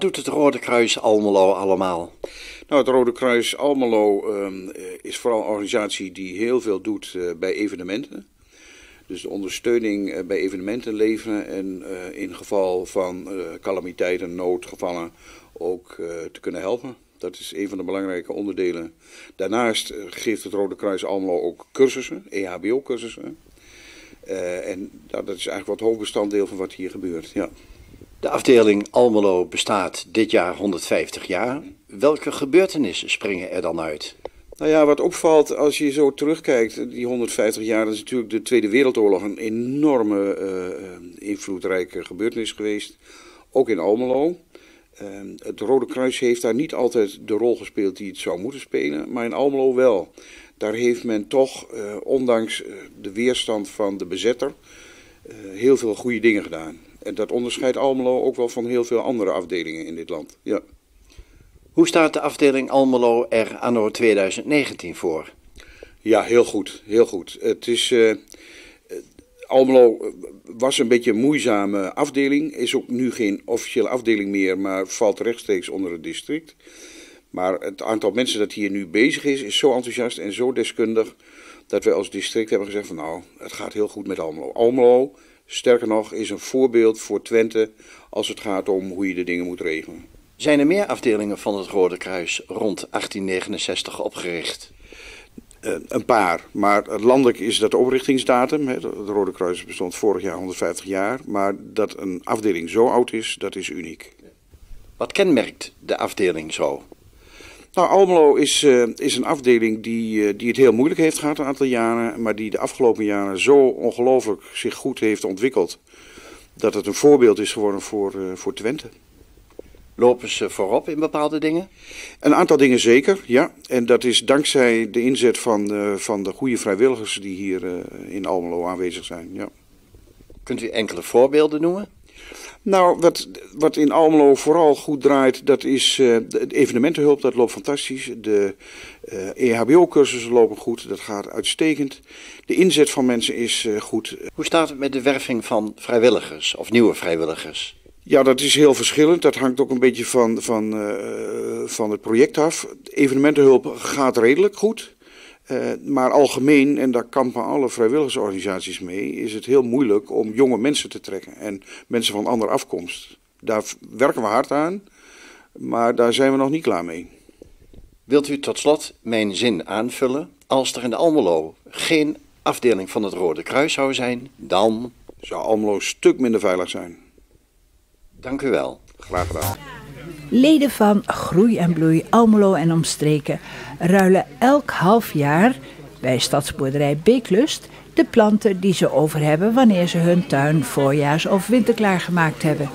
Wat doet het Rode Kruis Almelo allemaal? Nou, het Rode Kruis Almelo ehm, is vooral een organisatie die heel veel doet eh, bij evenementen. Dus de ondersteuning eh, bij evenementen leveren en eh, in geval van calamiteiten, noodgevallen ook te kunnen helpen. Dat is een van de belangrijke onderdelen. Daarnaast geeft het Rode Kruis Almelo ook cursussen, EHBO-cursussen. en dat is eigenlijk wat hoofdbestanddeel van wat hier gebeurt. Ja. De afdeling Almelo bestaat dit jaar 150 jaar. Welke gebeurtenissen springen er dan uit? Nou ja, wat opvalt als je zo terugkijkt, die 150 jaar, is natuurlijk de Tweede Wereldoorlog een enorme uh, invloedrijke gebeurtenis geweest. Ook in Almelo. Uh, het Rode Kruis heeft daar niet altijd de rol gespeeld die het zou moeten spelen, maar in Almelo wel. Daar heeft men toch, uh, ondanks de weerstand van de bezetter, heel veel goede dingen gedaan. En dat onderscheidt Almelo ook wel van heel veel andere afdelingen in dit land. Ja. Hoe staat de afdeling Almelo er anno 2019 voor? Ja, heel goed. Heel goed. Het is, uh, Almelo was een beetje een moeizame afdeling. Is ook nu geen officiële afdeling meer, maar valt rechtstreeks onder het district. Maar het aantal mensen dat hier nu bezig is, is zo enthousiast en zo deskundig. dat wij als district hebben gezegd: van nou, het gaat heel goed met Almelo. Almelo sterker nog, is een voorbeeld voor Twente als het gaat om hoe je de dingen moet regelen. Zijn er meer afdelingen van het Rode Kruis rond 1869 opgericht? Uh, een paar, maar landelijk is dat de oprichtingsdatum. Het Rode Kruis bestond vorig jaar 150 jaar. Maar dat een afdeling zo oud is, dat is uniek. Wat kenmerkt de afdeling zo? Nou, Almelo is, uh, is een afdeling die, uh, die het heel moeilijk heeft gehad een aantal jaren, maar die de afgelopen jaren zo ongelooflijk zich goed heeft ontwikkeld, dat het een voorbeeld is geworden voor, uh, voor Twente. Lopen ze voorop in bepaalde dingen? Een aantal dingen zeker, ja. En dat is dankzij de inzet van, van de goede vrijwilligers die hier in Almelo aanwezig zijn, ja. Kunt u enkele voorbeelden noemen? Nou, wat, wat in Almelo vooral goed draait, dat is uh, de evenementenhulp. Dat loopt fantastisch. De uh, eh, EHBO-cursussen lopen goed. Dat gaat uitstekend. De inzet van mensen is uh, goed. Hoe staat het met de werving van vrijwilligers of nieuwe vrijwilligers? Ja, dat is heel verschillend. Dat hangt ook een beetje van, van, van het project af. Evenementenhulp gaat redelijk goed. Uh, maar algemeen, en daar kampen alle vrijwilligersorganisaties mee, is het heel moeilijk om jonge mensen te trekken. En mensen van andere afkomst. Daar werken we hard aan, maar daar zijn we nog niet klaar mee. Wilt u tot slot mijn zin aanvullen? Als er in Almelo geen afdeling van het Rode Kruis zou zijn, dan... Zou Almelo een stuk minder veilig zijn. Dank u wel. Graag gedaan. Leden van Groei en Bloei Almelo en omstreken ruilen elk half jaar bij stadsboerderij Beeklust de planten die ze over hebben wanneer ze hun tuin voorjaars- of winterklaar gemaakt hebben.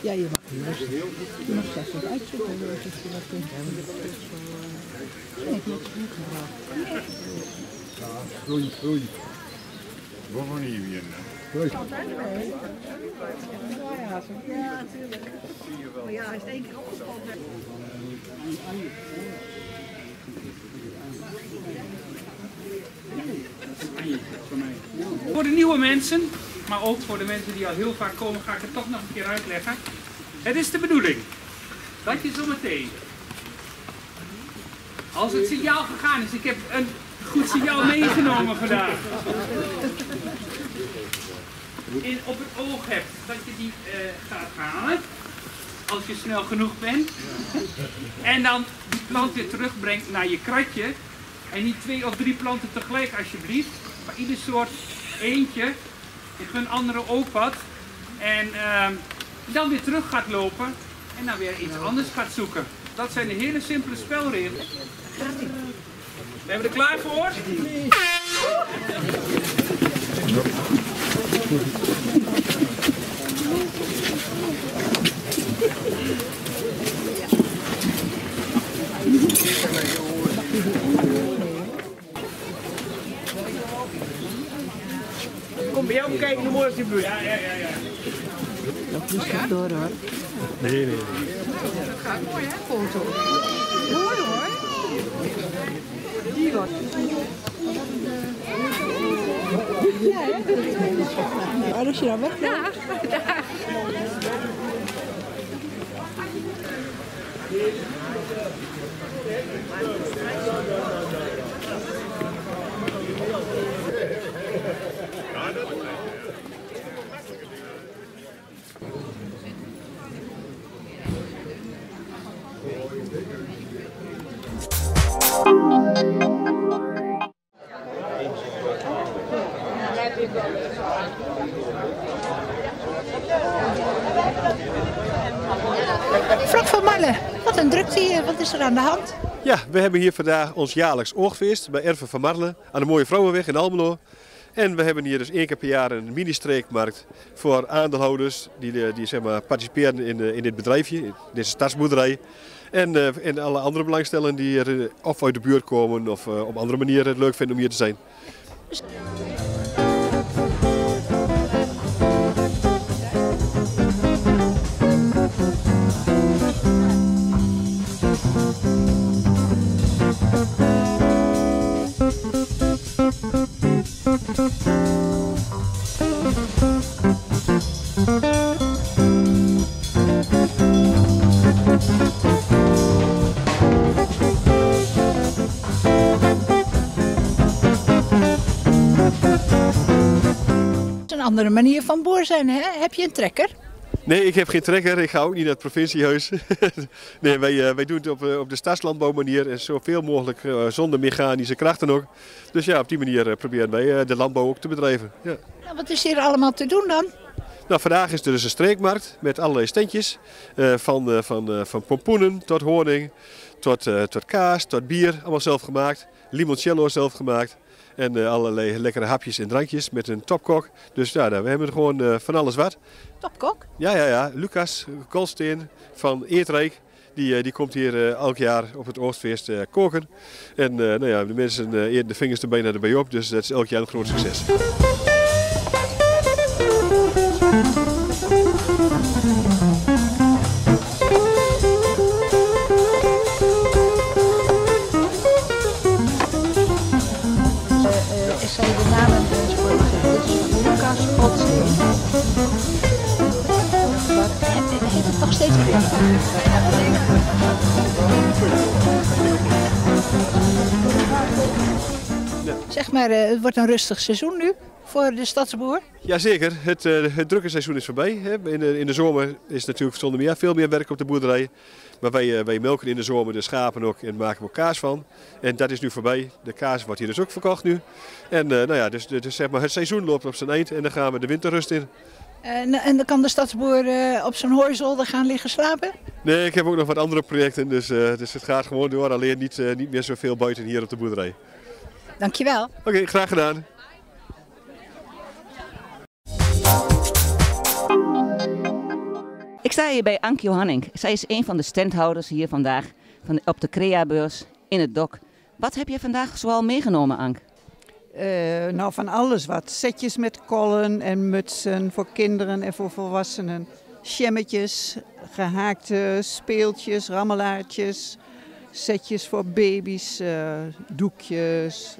Ja, je groei. Waarom niet weer? Groei. Ja, natuurlijk. Maar ja, hij is één keer opgeschoten. Voor de nieuwe mensen, maar ook voor de mensen die al heel vaak komen, ga ik het toch nog een keer uitleggen. Het is de bedoeling dat je zometeen, als het signaal gegaan is, ik heb een goed signaal meegenomen vandaag. In, op het oog hebt dat je die uh, gaat halen. Als je snel genoeg bent. En dan die plant weer terugbrengt naar je kratje. En niet twee of drie planten tegelijk alsjeblieft. Maar ieder soort eentje. Ik gun anderen ook wat. En uh, dan weer terug gaat lopen. En dan weer iets anders gaat zoeken. Dat zijn de hele simpele spelregels. Zijn we er klaar voor? Kom bij jou kijken hoe mooi het gebeurt. Ja, ja, ja. ja. Dat is toch door hoor. Nee, nee, nee. Dat gaat mooi hè, foto. Mooi hoor. Die wordt. Nou, als je dan weg Ja, Frank van Marle, wat een drukte hier. Wat is er aan de hand? Ja, we hebben hier vandaag ons jaarlijks oogfeest bij Erven van Marle aan de Mooie Vrouwenweg in Almelo. En we hebben hier dus één keer per jaar een mini-streekmarkt voor aandeelhouders die, eh, die zeg maar, participeren in, eh, in dit bedrijfje, in deze stadsboerderij. En, eh, en alle andere belangstellenden die er of uit de buurt komen of op andere manieren het leuk vinden om hier te zijn. Andere manier van boer zijn, hè? Heb je een trekker? Nee, ik heb geen trekker. Ik ga ook niet naar het provinciehuis. nee, wij, eh, wij doen het op, eh, op de stadslandbouwmanier en zoveel mogelijk eh, zonder mechanische krachten ook. Dus ja, op die manier proberen wij de landbouw ook te bedrijven. Ja. Nou, wat is hier allemaal te doen dan? Nou, vandaag is er dus een streekmarkt met allerlei standjes. eh, van, eh, van, eh, van pompoenen tot honing, tot, tot kaas, tot bier. Allemaal zelf gemaakt. Limoncello zelf gemaakt. En allerlei lekkere hapjes en drankjes met een topkok. Dus ja, nou, we hebben gewoon eh, van alles wat. Topkok. Ja, ja, ja. Lucas Kolsteen van Eertrijk. Die, die komt hier elk jaar op het Oostfeest koken. En nou ja, de mensen eten de vingers er bijna erbij op. Dus dat is elk jaar een groot succes. Zeg maar, eh, het wordt een rustig seizoen nu voor de stadsboer. Jazeker, het, eh, het drukke seizoen is voorbij. In, de, in de zomer is natuurlijk zonder meer veel meer werk op de boerderij. Maar wij, eh, wij melken in de zomer de schapen ook en maken ook kaas van. En dat is nu voorbij. De kaas wordt hier dus ook verkocht nu. En nou ja, dus, dus zeg maar, het seizoen loopt op zijn eind en dan gaan we de winterrust in. En, en dan kan de stadsboer eh, op zijn hooizolder gaan liggen slapen. Nee, ik heb ook nog wat andere projecten, dus, eh, dus het gaat gewoon door. Alleen niet, eh, niet meer zoveel buiten hier op de boerderij. Dankjewel. Oké, graag gedaan. Ik sta hier bij Ank Johannink. Zij is een van de standhouders hier vandaag van, op de Crea-beurs in het Dok. Wat heb je vandaag zoal meegenomen, Ank? Eh, nou, van alles wat. Setjes met kollen en mutsen voor kinderen en voor volwassenen. Jammetjes, gehaakte speeltjes, rammelaartjes. Setjes voor baby's, eh, doekjes,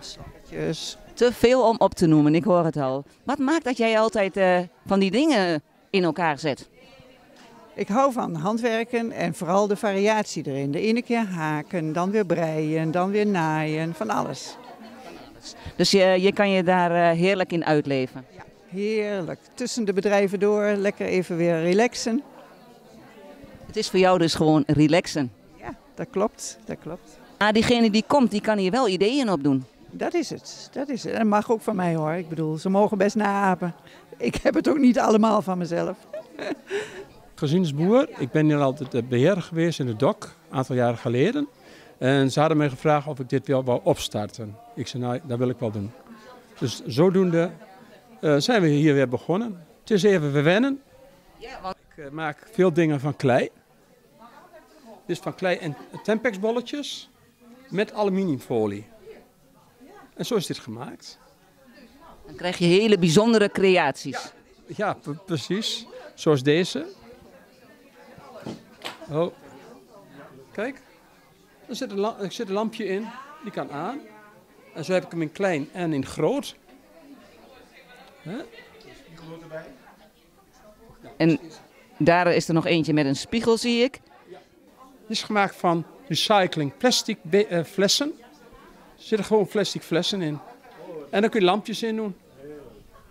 slakjes. Te veel om op te noemen, ik hoor het al. Wat maakt dat jij altijd eh, van die dingen in elkaar zet? Ik hou van handwerken en vooral de variatie erin. De ene keer haken, dan weer breien, dan weer naaien, van alles. Dus je, je kan je daar eh, heerlijk in uitleven. Heerlijk. Tussen de bedrijven door, lekker even weer relaxen. Het is voor jou dus gewoon relaxen. Ja, dat klopt, dat klopt. Maar diegene die komt, die kan hier wel ideeën op doen. Dat is het, dat is het. En dat mag ook van mij hoor. Ik bedoel, ze mogen best naapen. Ik heb het ook niet allemaal van mezelf. gezinsboer. Ik ben hier altijd de beheerder geweest in de DOK, een aantal jaren geleden. En ze hadden mij gevraagd of ik dit wel wou opstarten. Ik zei, nou, dat wil ik wel doen. Dus zodoende eh, zijn we hier weer begonnen. Het is even verwennen. Ik eh, maak veel dingen van klei. Dus van klei en tempexbolletjes met aluminiumfolie. En zo is dit gemaakt. Dan krijg je hele bijzondere creaties. Ja, p- precies. Zoals deze. Oh. Kijk. Er zit, een er zit een lampje in. Die kan aan. En zo heb ik hem in klein en in groot. Hè? En daar is er nog eentje met een spiegel, zie ik. Het is gemaakt van recycling plastic eh, flessen. Er zitten gewoon plastic flessen in. En daar kun je lampjes in doen.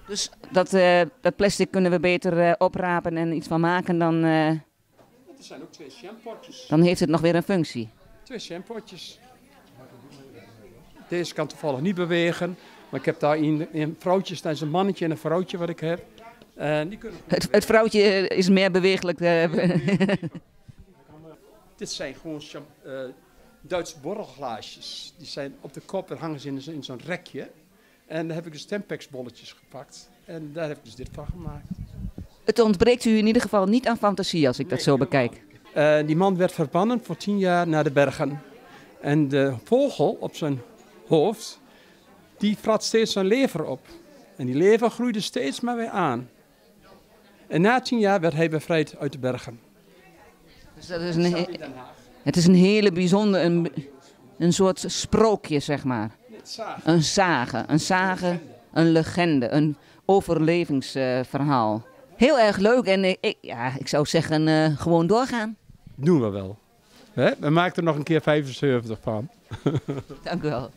Dus dat, eh, dat plastic kunnen we beter eh, oprapen en iets van maken, dan, Er zijn ook twee dan heeft het nog weer een functie. Twee shampootjes. Deze kan toevallig niet bewegen. Maar ik heb daar een, een vrouwtje, dat is een mannetje en een vrouwtje wat ik heb. En die kunnen... Het, het vrouwtje eh, is meer bewegelijk. eh, Dit zijn gewoon eh, Duitse borrelglaasjes. Die zijn op de kop en hangen ze in, zo- in zo'n rekje. En daar heb ik dus Tempex bolletjes gepakt. En daar heb ik dus dit van gemaakt. het ontbreekt u in ieder geval niet aan fantasie als ik dat zo bekijk. Eh, die man werd verbannen voor tien jaar naar de bergen. En de vogel op zijn hoofd, die vrat steeds zijn lever op. En die lever groeide steeds maar weer aan. En na tien jaar werd hij bevrijd uit de bergen. Dus dat is een, he- het is een hele bijzonder, een, een soort sprookje zeg maar. Een sage, een sage, een legende, een overlevingsverhaal. Heel erg leuk en ik, ik- ja, ik zou zeggen eh, gewoon doorgaan. Doen we wel. Hè? We maken er nog een keer 75 van. Dank u wel.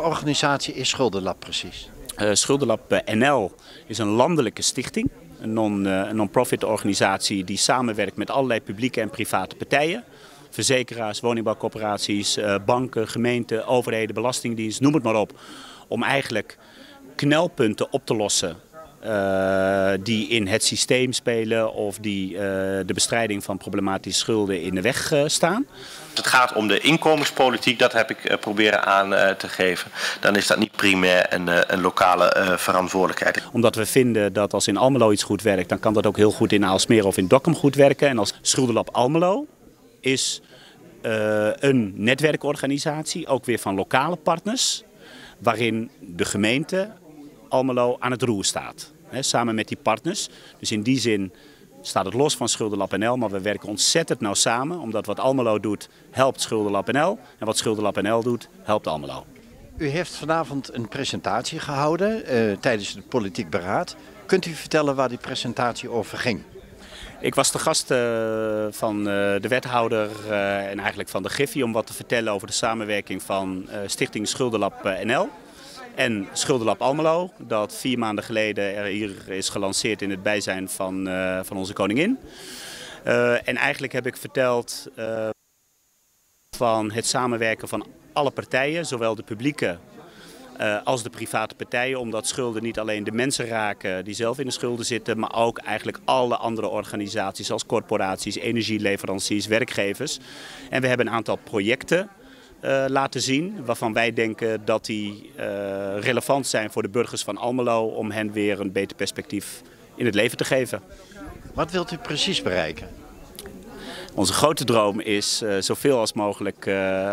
Organisatie is Schuldenlab precies? Uh, Schuldenlab NL is een landelijke stichting. Een non-profit organisatie die samenwerkt met allerlei publieke en private partijen. Verzekeraars, woningbouwcorporaties, banken, gemeenten, overheden, belastingdienst, noem het maar op. Om eigenlijk knelpunten op te lossen uh, die in het systeem spelen of die uh, de bestrijding van problematische schulden in de weg uh, staan. Het gaat om de inkomenspolitiek, dat heb ik proberen aan te geven. Dan is dat niet primair een, een lokale verantwoordelijkheid. Omdat we vinden dat als in Almelo iets goed werkt, dan kan dat ook heel goed in Aalsmeer of in Dokkum goed werken. En als Schuldenlab Almelo is een netwerkorganisatie, ook weer van lokale partners, waarin de gemeente Almelo aan het roer staat. Samen met die partners. Dus in die zin staat het los van Schuldenlab NL, maar we werken ontzettend nauw samen. Omdat wat Almelo doet, helpt Schuldenlab NL. En wat Schuldenlab NL doet, helpt Almelo. U heeft vanavond een presentatie gehouden uh, tijdens het politiek beraad. Kunt u vertellen waar die presentatie over ging? Ik was de gast uh, van uh, de wethouder en eigenlijk van de Griffie om wat te vertellen over de samenwerking van Stichting Schuldenlab NL en Schuldenlab Almelo, dat vier maanden geleden er hier is gelanceerd in het bijzijn van, uh, van onze koningin. Uh, en eigenlijk heb ik verteld uh, van het samenwerken van alle partijen, zowel de publieke als de private partijen, omdat schulden niet alleen de mensen raken die zelf in de schulden zitten, maar ook eigenlijk alle andere organisaties zoals corporaties, energieleveranciers, werkgevers. En we hebben een aantal projecten uh, laten zien. Waarvan wij denken dat die uh, relevant zijn voor de burgers van Almelo. Om hen weer een beter perspectief in het leven te geven. Wat wilt u precies bereiken? Onze grote droom is uh, zoveel als mogelijk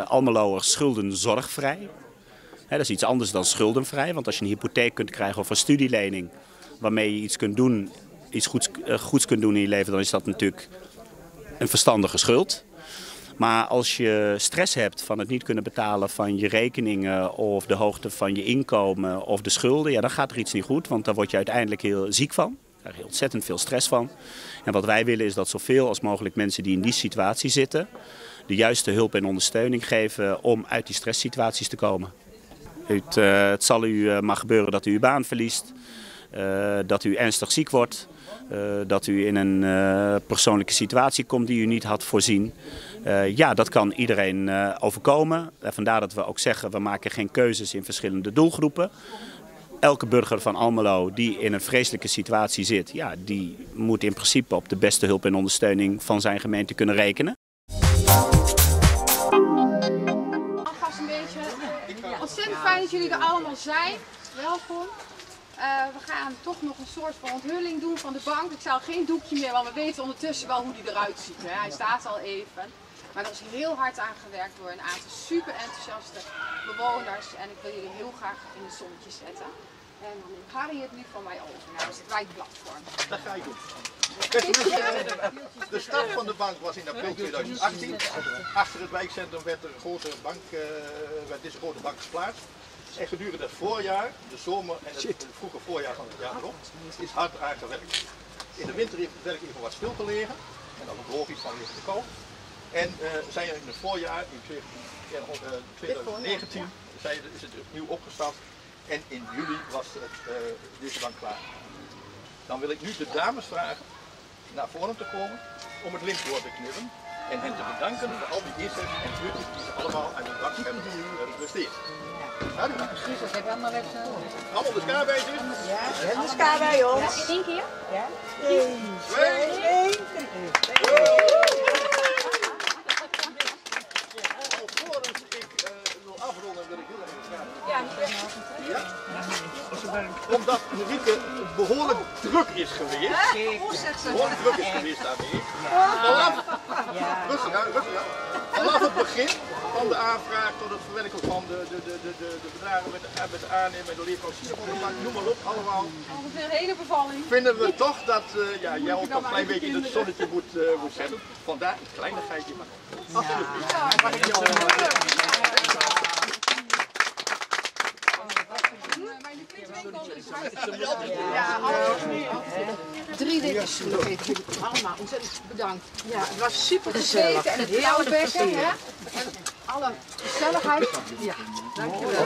Almeloers schuldenzorgvrij. Hè, dat is iets anders dan schuldenvrij. Want als je een hypotheek kunt krijgen of een studielening waarmee je iets kunt doen, iets goeds, goeds kunt doen in je leven, dan is dat natuurlijk een verstandige schuld. Maar als je stress hebt van het niet kunnen betalen van je rekeningen of de hoogte van je inkomen of de schulden, ja, dan gaat er iets niet goed. Want daar word je uiteindelijk heel ziek van. Daar krijg ontzettend veel stress van. En wat wij willen is dat zoveel als mogelijk mensen die in die situatie zitten, de juiste hulp en ondersteuning geven om uit die stresssituaties te komen. Het, uh, het zal u uh, maar gebeuren dat u uw baan verliest, uh, dat u ernstig ziek wordt, dat u in een persoonlijke situatie komt die u niet had voorzien. Uh, ja, dat kan iedereen overkomen. Vandaar dat we ook zeggen, we maken geen keuzes in verschillende doelgroepen. Elke burger van Almelo die in een vreselijke situatie zit, ja, die moet in principe op de beste hulp en ondersteuning van zijn gemeente kunnen rekenen. Alvast een beetje. Ontzettend fijn dat jullie er allemaal zijn. Welkom. Uh, we gaan toch nog een soort van onthulling doen van de bank. Ik zal geen doekje meer, want we weten ondertussen wel hoe die eruit ziet. Hè. Hij staat al even. Maar er is heel hard aan gewerkt door een aantal super enthousiaste bewoners. En ik wil jullie heel graag in het zonnetje zetten. En dan neemt Harry het nu van mij over naar het wijkplatform. Dat ga ik doen. De start van de bank was in april 2018. Achter het wijkcentrum werd, er een grote bank, uh, werd deze grote bank geplaatst. En gedurende het voorjaar, de zomer en het, het vroege voorjaar van het jaar erop, is hard aangewerkt. In de winter heeft het werk even wat stil te liggen. En dat is logisch van de kou. En uh, zijn er in het voorjaar, in 2019, zijn, is het opnieuw opgestart. En in juli was het, uh, deze bank klaar. Dan wil ik nu de dames vragen naar voren te komen om het lintwoord te knippen. En hen te bedanken voor al die inzet en uurtjes die ze allemaal aan die bank hebben gepresteerd. Gaat u maar. Allemaal de ska bij? Ja, we hebben de ska bij ons. In één keer? Ja. 1, 2, 1, 3. afronden wil ik heel even vragen. Ja? Omdat Marieke behoorlijk druk is geweest. Behoorlijk druk is geweest daarmee. Vanaf, het begin van de aanvraag tot het verwerken van de, de, de, de, de, de bedragen met de, met de aannemer, met de leverancier van de bank, noem maar op, allemaal. Ongeveer een hele bevalling. Vinden we toch dat uh, ja, jij ook nog een klein beetje in het zonnetje moet, uh, moet zetten. Vandaar een kleinigheidje maar. Ik Ja, Drie jullie allemaal ontzettend bedankt. Ja, het was super gezellig. En het bekken, hè? En alle gezelligheid. Ja. Dankjewel.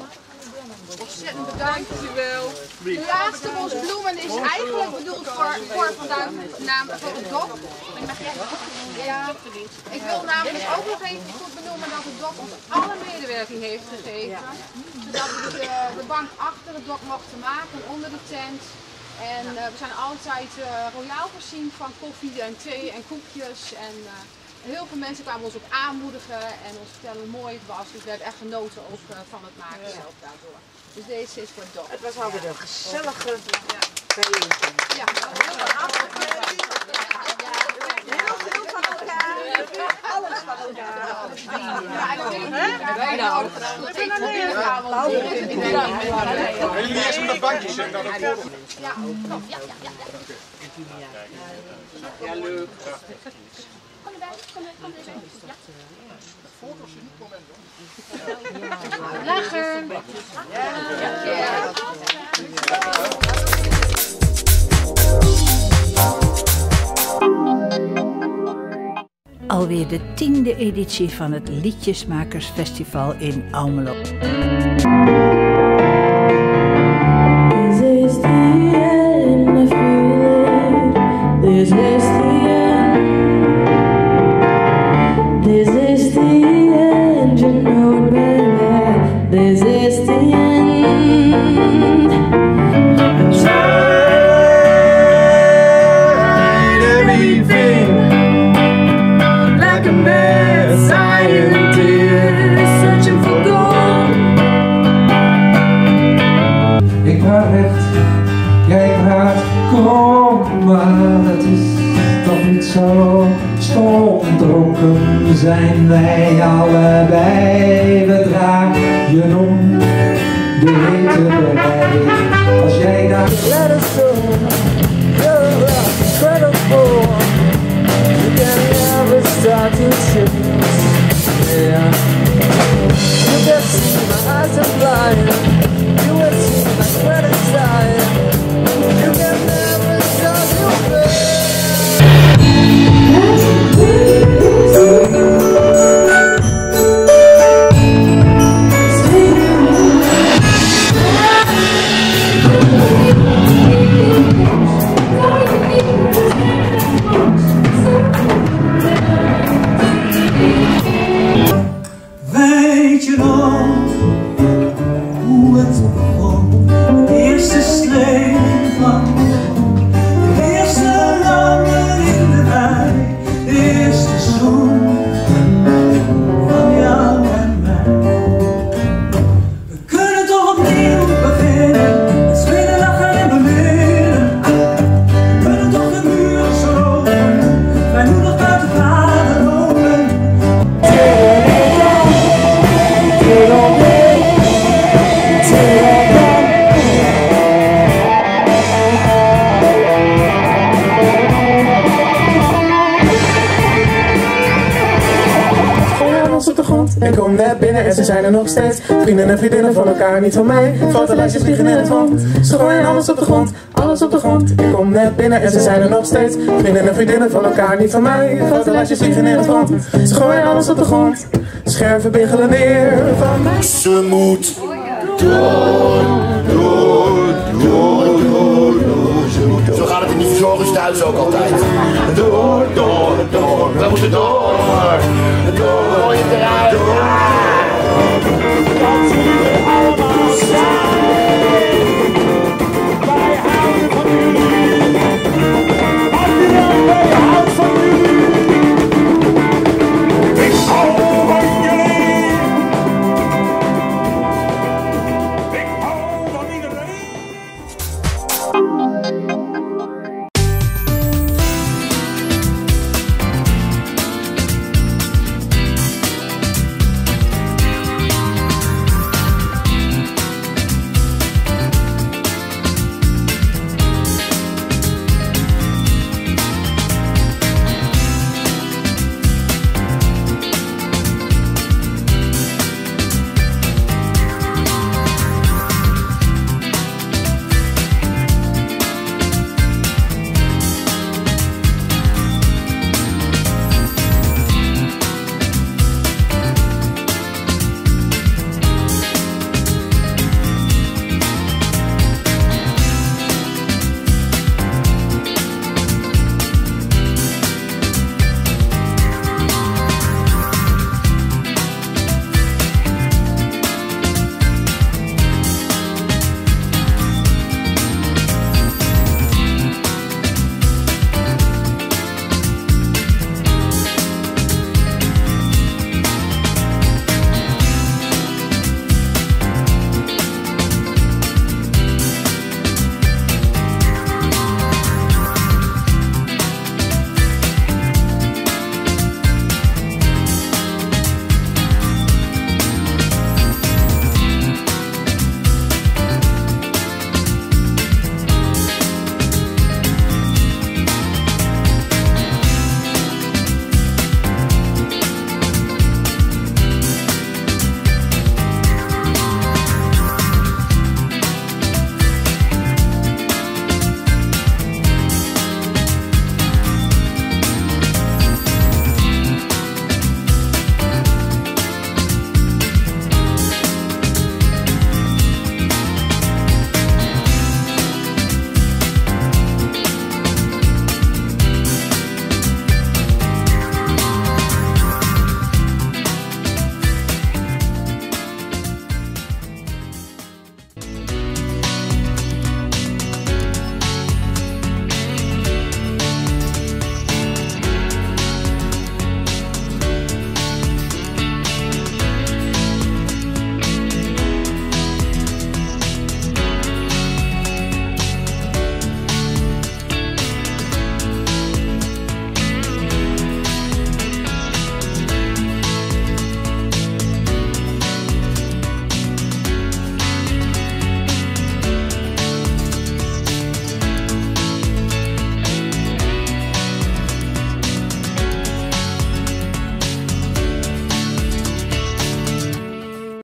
Ontzettend bedankt. Dankjewel. De laatste bos bloemen is eigenlijk bedoeld voor, voor vandaag naam voor het dok. Ja, ik wil namelijk ook nog even goed benoemen dat het dok ons alle medewerking heeft gegeven. Zodat we de, de bank achter het dok mochten maken, onder de tent. En eh, we zijn altijd eh, royaal voorzien van koffie en thee en koekjes. En eh, heel veel mensen kwamen ons ook aanmoedigen en ons vertellen hoe mooi het was. Dus we hebben echt genoten ook eh, van het maken zelf daardoor. Dus deze is voor Dok. Het was altijd een gezellige bijeenkomst. Ja, heel veel van elkaar. Alles van elkaar. Wij nou. Willen jullie eerst op dat bankje zitten? Dan het volgende. Ja, kom. Ja, ja, ja. Ja, leuk. Kom erbij, kom erbij, kom erbij. Ja. Lachen. Alweer de tiende editie van het Liedjesmakersfestival in Almelo. Dronken zijn wij allebei, Ze gooien alles op de grond, alles op de grond. Ik kom net binnen en ze zijn er nog steeds. Vrienden en vriendinnen van elkaar, niet van mij. Fotolijstjes vliegen in het rond. Ze gooien alles op de grond. Scherven biggelen neer van mij. Ze moet door, door, door, door, door. Ze moet door. Zo gaat het in die verzorgers thuis ook altijd. Door, door, door. We moeten door. Door, je eruit. Door.